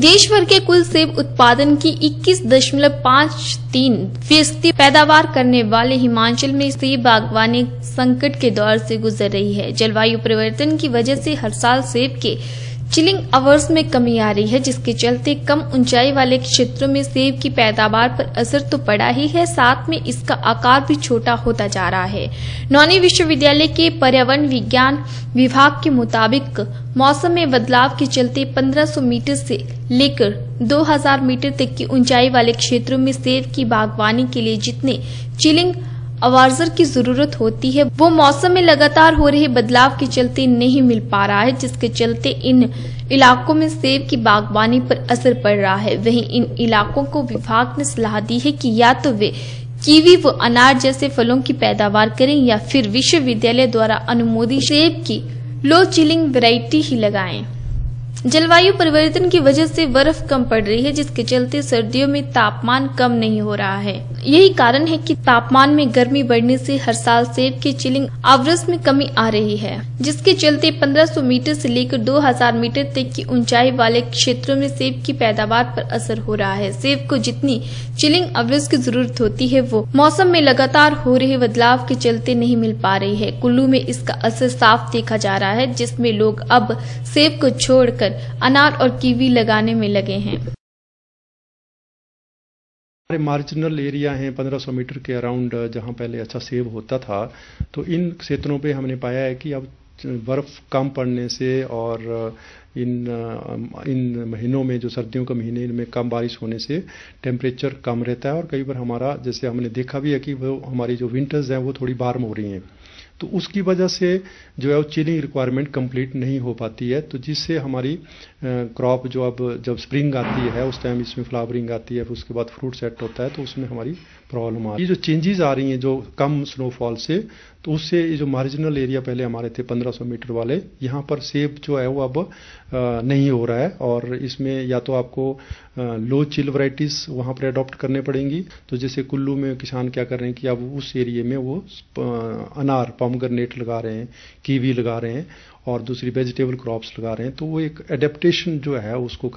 देश भर के कुल सेब उत्पादन की 21.53 फ़ीसदी पैदावार करने वाले हिमाचल में सेब बागवानी संकट के दौर से गुजर रही है। जलवायु परिवर्तन की वजह से हर साल सेब के चिलिंग अवर्स में कमी आ रही है, जिसके चलते कम ऊंचाई वाले क्षेत्रों में सेब की पैदावार पर असर तो पड़ा ही है, साथ में इसका आकार भी छोटा होता जा रहा है। नौनी विश्वविद्यालय के पर्यावरण विज्ञान विभाग के मुताबिक, मौसम में बदलाव के चलते 1500 मीटर से लेकर 2000 मीटर तक की ऊंचाई वाले क्षेत्रों में सेब की बागवानी के लिए जितने चिलिंग अवार्जर की ज़रूरत होती है। वो मौसम में लगातार हो रहे बदलाव के चलते नहीं मिल पा रहा है, जिसके चलते इन इलाकों में सेब की बागवानी पर असर पड़ रहा है। वहीं इन इलाकों को विभाग ने सलाह दी है कि या तो वे कीवी व अनार जैसे फलों की पैदावार करें या फिर विश्वविद्यालय द्वारा अनुमोदित सेब की लो चिलिंग वैरायटी ही लगाएँ। जलवायु परिवर्तन की वजह से बर्फ़ कम पड़ रही है, जिसके चलते सर्दियों में तापमान कम नहीं हो रहा है। यही कारण है कि तापमान में गर्मी बढ़ने से हर साल सेब के चिलिंग आवरस में कमी आ रही है, जिसके चलते 1500 मीटर से लेकर 2000 मीटर तक की ऊंचाई वाले क्षेत्रों में सेब की पैदावार पर असर हो रहा है। सेब को जितनी चिलिंग आवरस की ज़रूरत होती है, वो मौसम में लगातार हो रहे बदलाव के चलते नहीं मिल पा रही है। कुल्लू में इसका असर साफ़ देखा जा रहा है, जिसमें लोग अब सेब को छोड़कर अनार और कीवी लगाने में लगे हैं। हमारे मार्जिनल एरिया हैं 1500 मीटर के अराउंड जहाँ पहले अच्छा सेब होता था। तो इन क्षेत्रों पे हमने पाया है कि अब बर्फ़ कम पड़ने से और इन इन महीनों में जो सर्दियों के महीने में कम बारिश होने से टेम्परेचर कम रहता है और कई बार हमारा, जैसे हमने देखा भी है कि वो हमारी जो विंटर्स हैं, वो थोड़ी बार्म हो रही हैं। तो उसकी वजह से जो है वो चिलिंग रिक्वायरमेंट कंप्लीट नहीं हो पाती है। तो जिससे हमारी क्रॉप जो अब, जब स्प्रिंग आती है, उस टाइम इसमें फ्लावरिंग आती है, फिर उसके बाद फ्रूट सेट होता है तो उसमें हमारी प्रॉब्लम आ रही है जो चेंजेस आ रही हैं, जो कम स्नोफॉल से तो उससे ये जो मार्जिनल एरिया पहले हमारे थे 1500 मीटर वाले, यहाँ पर सेब जो है वो अब नहीं हो रहा है और इसमें या तो आपको लो चिल वराइटीज वहाँ पर अडॉप्ट करने पड़ेंगी। तो जैसे कुल्लू में किसान क्या कर रहे हैं कि अब उस एरिए में वो अनार पॉमगरनेट लगा रहे हैं कीवी लगा रहे हैं और दूसरी वेजिटेबल क्रॉप्स लगा रहे हैं। तो वो एक एडेप्टेशन जो है उसको